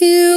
You